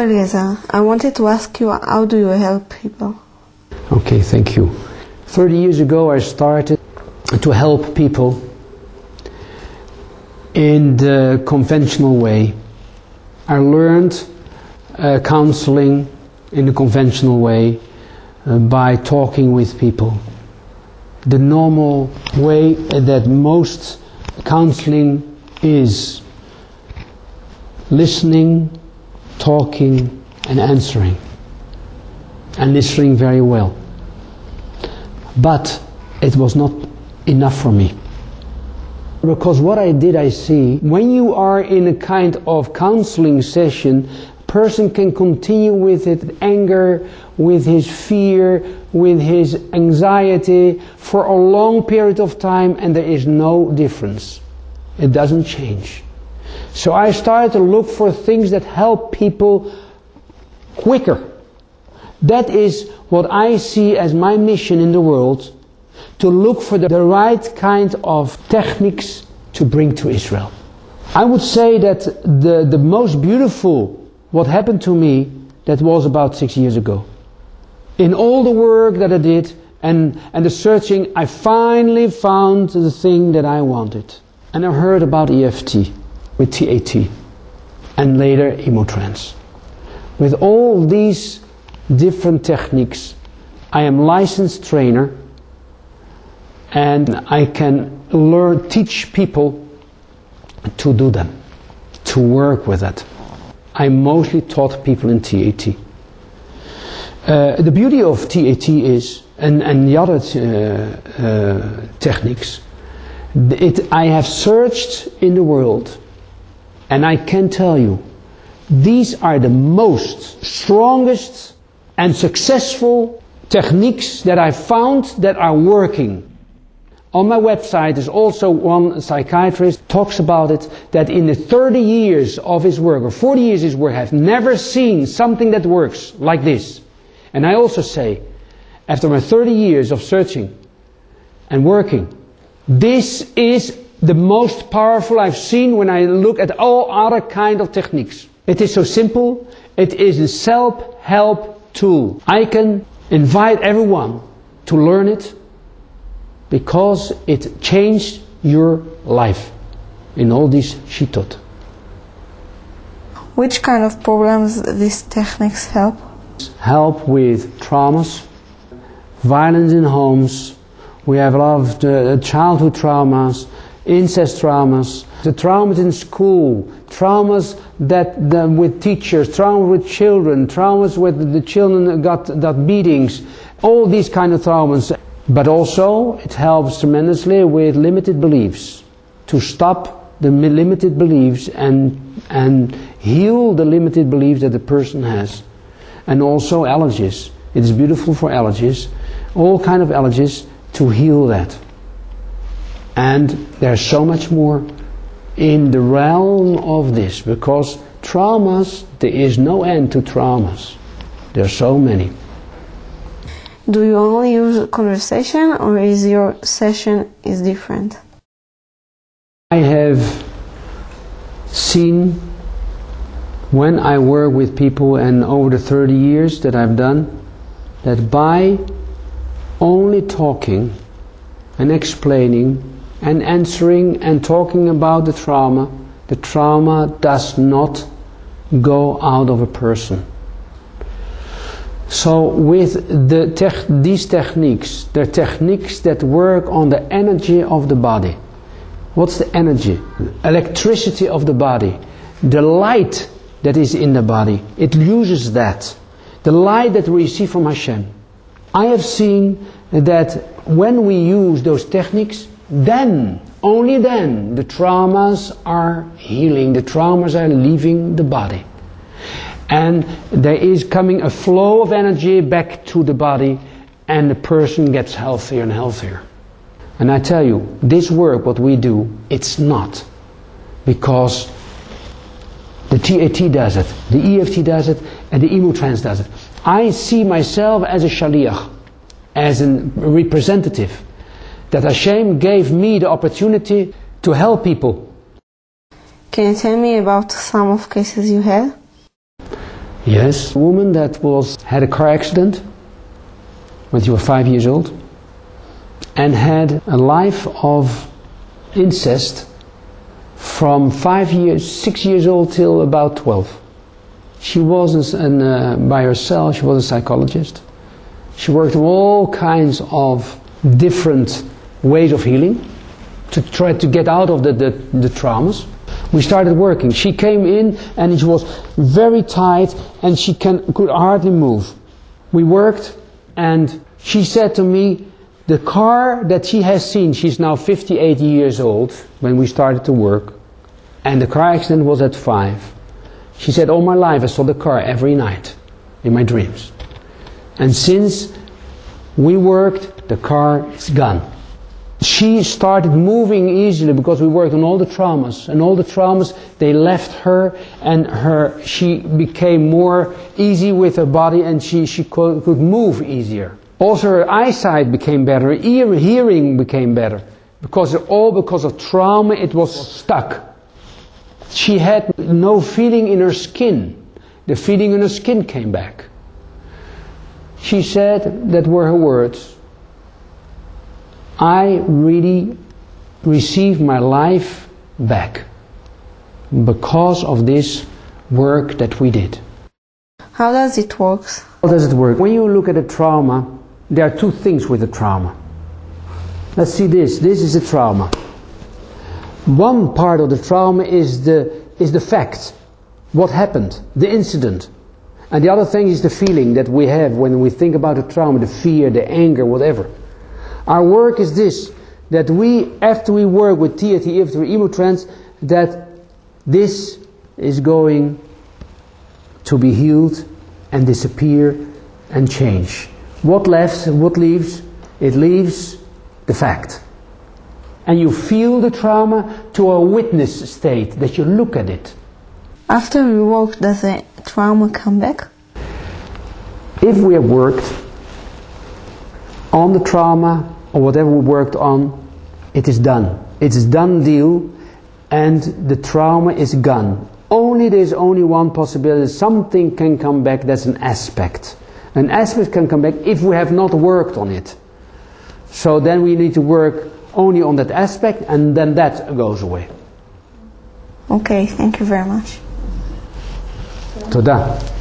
Eliezer, I wanted to ask you how do you help people? Okay, thank you. 30 years ago, I started to help people in the conventional way. I learned uh, counseling in the conventional way uh, by talking with people. The normal way that most counseling is listening, talking, and answering. And listening very well. But it was not enough for me. Because what I did, I see, when you are in a kind of counseling session, person can continue with his anger, with his fear, with his anxiety for a long period of time and there is no difference. It doesn't change. So I started to look for things that help people quicker. That is what I see as my mission in the world to look for the right kind of techniques to bring to Israel. I would say that the, the most beautiful what happened to me that was about six years ago. In all the work that I did and, and the searching, I finally found the thing that I wanted. And I heard about EFT with TAT and later Emotrance. With all these different techniques, I am licensed trainer and I can learn, teach people to do them, to work with it. I mostly taught people in TAT. Uh, the beauty of TAT is, and, and the other uh, uh, techniques, it, I have searched in the world and I can tell you, these are the most strongest and successful techniques that I found that are working. On my website is also one psychiatrist talks about it that in the 30 years of his work or 40 years his work have never seen something that works like this. And I also say after my 30 years of searching and working this is the most powerful I've seen when I look at all other kind of techniques. It is so simple. It is a self-help tool. I can invite everyone to learn it because it changed your life in all these shitot. Which kind of problems these techniques help? Help with traumas, violence in homes. We have a lot of the childhood traumas, incest traumas, the traumas in school, traumas that the, with teachers, traumas with children, traumas with the children got, got beatings, all these kind of traumas. But also, it helps tremendously with limited beliefs, to stop the limited beliefs and, and heal the limited beliefs that the person has. And also allergies. It is beautiful for allergies, all kind of allergies, to heal that. And there's so much more in the realm of this, because traumas, there is no end to traumas. There are so many. Do you only use conversation or is your session is different? I have seen when I work with people and over the 30 years that I've done that by only talking and explaining and answering and talking about the trauma, the trauma does not go out of a person. So with the tech, these techniques, the techniques that work on the energy of the body. What's the energy? Electricity of the body. The light that is in the body. It uses that. The light that we receive from Hashem. I have seen that when we use those techniques, then, only then, the traumas are healing. The traumas are leaving the body and there is coming a flow of energy back to the body and the person gets healthier and healthier. And I tell you, this work, what we do, it's not because the TAT does it, the EFT does it, and the Emotrance does it. I see myself as a shaliach, as a representative, that Hashem gave me the opportunity to help people. Can you tell me about some of cases you had? Yes. A woman that was had a car accident when she was five years old and had a life of incest from five years, six years old till about 12. She was an, uh, by herself, she was a psychologist. She worked on all kinds of different ways of healing to try to get out of the, the, the traumas. We started working. She came in and she was very tight and she can, could hardly move. We worked and she said to me, the car that she has seen, she's now 58 years old when we started to work, and the car accident was at 5. She said, all my life I saw the car every night in my dreams. And since we worked, the car is gone she started moving easily because we worked on all the traumas and all the traumas they left her and her she became more easy with her body and she, she could, could move easier. Also her eyesight became better her ear hearing became better because all because of trauma it was stuck. She had no feeling in her skin. The feeling in her skin came back. She said that were her words I really received my life back because of this work that we did. How does it work? How does it work? When you look at a trauma, there are two things with a trauma. Let's see this. This is a trauma. One part of the trauma is the, is the fact. What happened? The incident. And the other thing is the feeling that we have when we think about a trauma, the fear, the anger, whatever. Our work is this, that we, after we work with TAT, after Emotrance, that this is going to be healed and disappear and change. What left, what leaves? It leaves the fact. And you feel the trauma to a witness state, that you look at it. After we work, does the trauma come back? If we have worked on the trauma or whatever we worked on, it is done. It's done deal and the trauma is gone. Only there's only one possibility. Something can come back that's an aspect. An aspect can come back if we have not worked on it. So then we need to work only on that aspect and then that goes away. Okay, thank you very much. Toda.